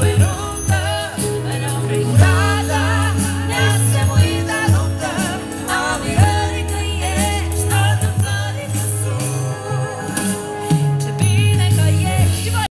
But